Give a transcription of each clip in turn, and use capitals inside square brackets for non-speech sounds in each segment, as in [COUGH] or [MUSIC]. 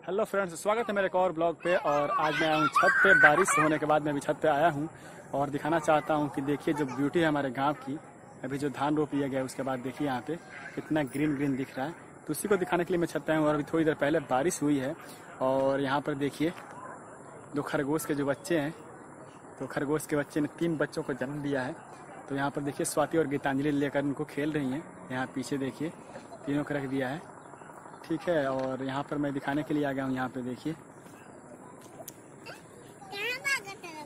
Hello friends स्वागत है मेरे एक और ब्लॉग पे और आज मैं आया हूँ छत पे। बारिश होने के बाद मैं अभी छत पे आया हूँ और दिखाना चाहता हूँ कि देखिए जो ब्यूटी है हमारे गाँव की, अभी जो धान रोप लिया गया उसके बाद देखिए यहाँ पे कितना ग्रीन ग्रीन दिख रहा है। तो उसी को दिखाने के लिए मैं छत पे आया हूँ और अभी थोड़ी देर पहले बारिश हुई है और यहाँ पर देखिए दो खरगोश के जो बच्चे हैं तो खरगोश के बच्चे ने तीन बच्चों को जन्म दिया है। तो यहाँ पर देखिए स्वाति और गीतांजलि लेकर उनको खेल रही हैं। यहाँ पीछे देखिए तीनों को रख दिया है। ठीक है, और यहाँ पर मैं दिखाने के लिए आ गया हूँ, यहाँ पे देखिए।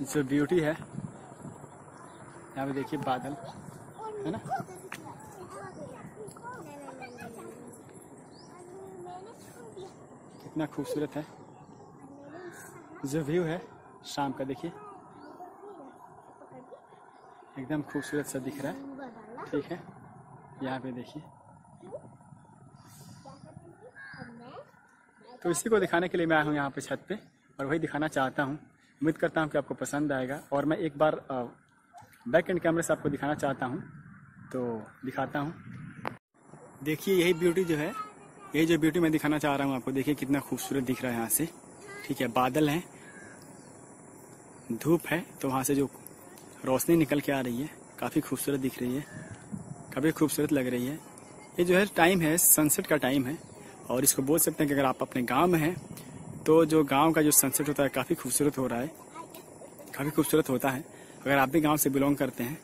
जो ब्यूटी है, यहाँ पे देखिए बादल, है ना? कितना खूबसूरत है। जो व्यू है, शाम का देखिए। एकदम खूबसूरत सा दिख रहा है। ठीक है, यहाँ पे देखिए। तो इसी को दिखाने के लिए मैं आया हूँ यहाँ पे छत पे और वही दिखाना चाहता हूँ। उम्मीद करता हूँ कि आपको पसंद आएगा और मैं एक बार बैक एंड कैमरे से आपको दिखाना चाहता हूँ। तो दिखाता हूँ। देखिए, यही ब्यूटी जो है, यही जो ब्यूटी मैं दिखाना चाह रहा हूँ आपको, देखिए कितना खूबसूरत दिख रहा है यहाँ से। ठीक है, बादल हैं, धूप है तो वहाँ से जो रोशनी निकल के आ रही है, काफ़ी खूबसूरत दिख रही है, काफ़ी खूबसूरत लग रही है। ये जो है टाइम है सनसेट का टाइम है। और इसको बोल सकते हैं कि अगर आप अपने गाँव में हैं तो जो गाँव का जो सनसेट होता है, काफ़ी खूबसूरत हो रहा है। काफ़ी खूबसूरत होता है। अगर आप भी गाँव से बिलोंग करते हैं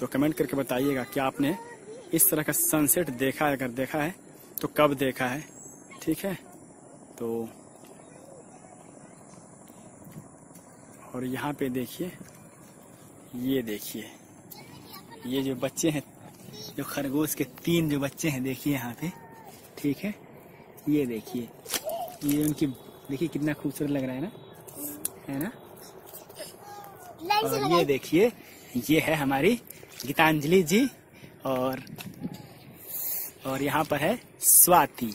तो कमेंट करके बताइएगा कि आपने इस तरह का सनसेट देखा है, अगर देखा है तो कब देखा है? ठीक है? तो और यहाँ पे देखिए, ये देखिए, ये जो बच्चे हैं, जो खरगोश के तीन जो बच्चे हैं, देखिए यहाँ पे। ठीक है? ये देखिए ये उनकी देखिए कितना खूबसूरत लग रहा है ना? है ना? और ये देखिए ये है हमारी गीतांजलि जी और और यहाँ पर है स्वाति।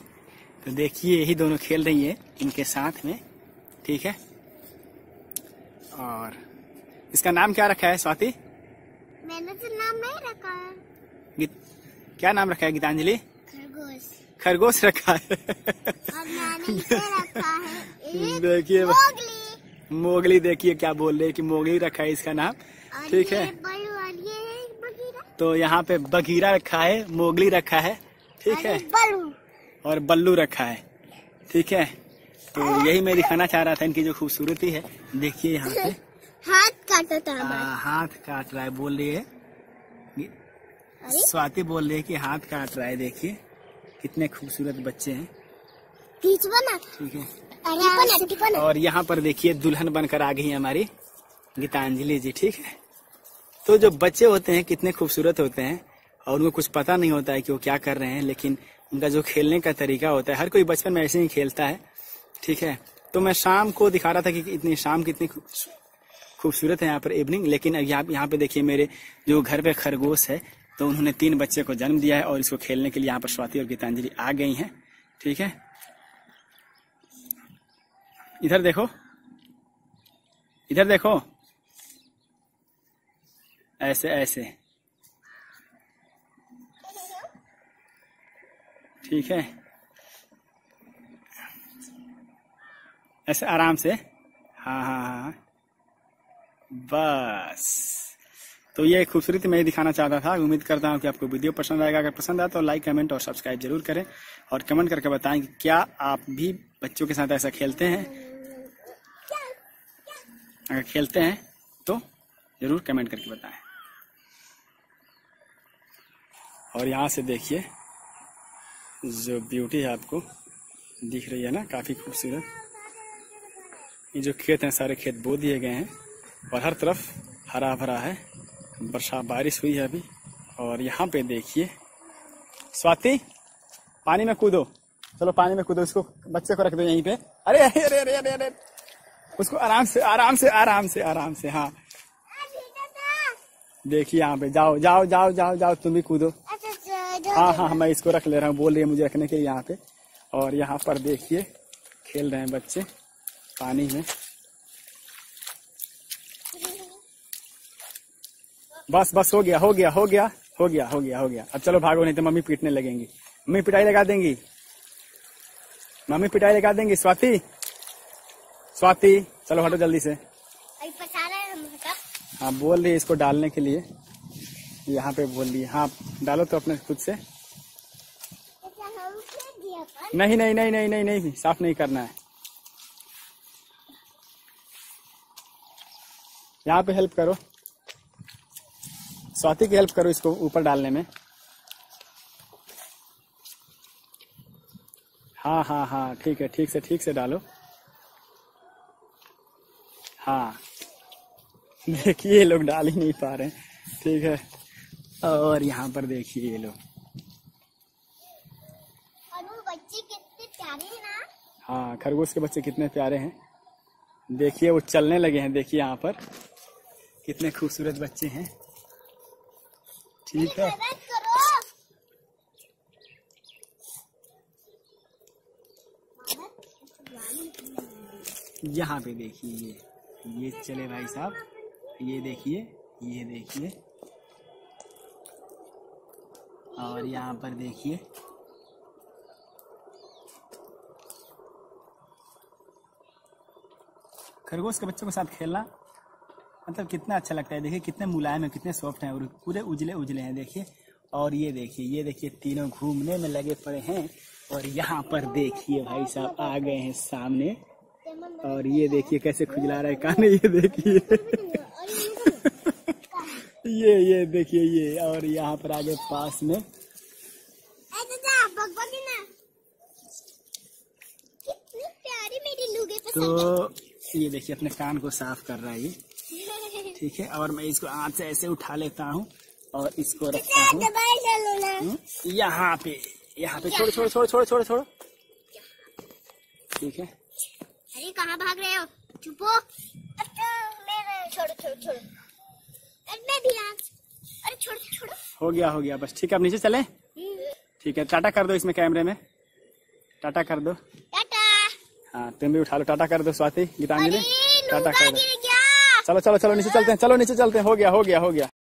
तो देखिए यही दोनों खेल रही है इनके साथ में ठीक है? और इसका नाम क्या रखा है स्वाति? मैंने तो नाम नहीं रखा है। क्या नाम रखा है गीतांजलि? खरगोश। खरगोश रखा है। है? देखिए। मोगली। मोगली देखिए क्या बोल रहे हैं कि मोगली रखा है इसका नाम। ठीक है। है तो यहाँ पे बघीरा रखा है मोगली रखा है। ठीक है। और बल्लू रखा है। ठीक है। तो यही मैं दिखाना चाह रहा था इनकी जो खूबसूरती है। देखिए यहाँ पे। [LAUGHS] हाथ काटा था आ, हाथ काट रहा है बोल रही है। स्वाति बोल रही है कि हाथ काट रहा है देखिए। कितने खूबसूरत बच्चे हैं। ठीक है। और यहाँ पर देखिए दुल्हन बनकर आ गई है हमारी गीतांजलि जी ठीक है? तो जो बच्चे होते हैं कितने खूबसूरत होते हैं और उनको कुछ पता नहीं होता है कि वो क्या कर रहे हैं लेकिन उनका जो खेलने का तरीका होता है हर कोई बचपन में ऐसे ही खेलता है ठीक है? तो मैं शाम को दिखा रहा था कि इतनी शाम कितनी खूबसूरत है यहाँ पर इवनिंग लेकिन अब यहाँ यहाँ पे देखिए मेरे जो घर पे खरगोश है तो उन्होंने तीन बच्चे को जन्म दिया है और इसको खेलने के लिए यहाँ पर स्वाति और गीतांजलि आ गई हैं। ठीक है? इधर देखो। इधर देखो। ऐसे ऐसे। ठीक है? ऐसे आराम से। हाँ हाँ हाँ बस। तो ये खूबसूरती मैं दिखाना चाहता था। उम्मीद करता हूँ कि आपको वीडियो पसंद आएगा। अगर पसंद आए तो लाइक, कमेंट और सब्सक्राइब ज़रूर करें और कमेंट करके बताएँ कि क्या आप भी बच्चों के साथ ऐसा खेलते हैं। अगर खेलते हैं तो ज़रूर कमेंट करके बताएँ। और यहाँ से देखिए, जो ब्यूटी है आपको दिख रही है ना, काफ़ी खूबसूरत। ये जो खेत हैं, सारे खेत बो दिए गए हैं और हर तरफ़ हरा भरा है। वर्षा बारिश हुई है अभी। और यहाँ पे देखिए। स्वाति, पानी में कूदो। चलो पानी में कूदो इसको। बच्चे को रख दो यहीं पे। अरे अरे अरे अरे अरे अरे। उसको आराम से आराम से आराम से आराम से हाँ। देखिए यहाँ पे, जाओ जाओ जाओ जाओ जाओ, तुम भी कूदो। हाँ हाँ मैं इसको रख ले रहा हूँ। बोल रही है मुझे रखने के लिए यहाँ पे। और यहाँ पर देखिए, खेल रहे हैं बच्चे पानी में। बस बस हो गया हो गया हो गया हो गया हो गया हो गया। अब चलो भागो नहीं तो मम्मी पीटने लगेंगी। मम्मी पिटाई लगा देंगी। मम्मी पिटाई लगा देंगी स्वाति। स्वाति चलो हटो जल्दी से। हैं बोल रही इसको डालने के लिए। यहाँ पे बोल रही हाँ। डालो तो अपने खुद से। अच्छा नहीं नहीं नहीं नहीं नहीं नहीं साफ़ नहीं करना है। यहाँ पे हेल्प करो। स्वाति की हेल्प करो इसको ऊपर डालने में। हाँ हाँ हाँ ठीक है ठीक से ठीक से डालो। हाँ। देखिए ये लोग डाल ही नहीं पा रहे ठीक है। और यहाँ पर देखिए ये लोग। हैं हाँ खरगोश के बच्चे कितने प्यारे हैं। देखिए वो चलने लगे हैं। देखिए यहाँ पर। कितने खूबसूरत बच्चे हैं। ठीक है। यहाँ पे देखिए, ये ये चले भाई साहब, ये देखिए ये देखिए। और यहाँ पर देखिए। खरगोश के बच्चों के साथ खेलना। मतलब कितना अच्छा लगता है। देखिए कितने मुलायम है कितने सॉफ्ट हैं और पूरे उजले उजले हैं। देखिए और ये देखिए ये देखिए तीनों घूमने में लगे पड़े हैं और यहाँ पर देखिए भाई साहब आ गए हैं सामने। और ये देखिए कैसे खुजला रहा है कान ये देखिए। [LAUGHS] ये ये देखिए ये और यहाँ पर आगे पास में। कितनी प्यारी मेरी तो ये देखिए अपने कान को साफ़ कर रहा है ये। ठीक है और मैं इसको हाथ से ऐसे उठा लेता हूँ और इसको रखता हूँ। हम्म, यहाँ पे यहाँ पे छोड़ छोड़ छोड़ छोड़ छोड़ छोड़। ठीक है। अरे कहाँ भाग रहे हो? चुपो। मैं छोड़ो छोड़ो छोड़ो। मैं भी अरे छोड़ो छोड़ो। हो गया हो गया बस ठीक है अब नीचे चले? ठीक है टाटा कर दो इसमें कैमरे में। टाटा कर दो। टाटा। हाँ तुम भी उठा लो। टाटा कर दो स्वाति गीतांजलि। टाटा कर दो। चलो चलो चलो, नीचे चलते हैं, चलो, नीचे चलते हैं। हो गया हो गया हो गया।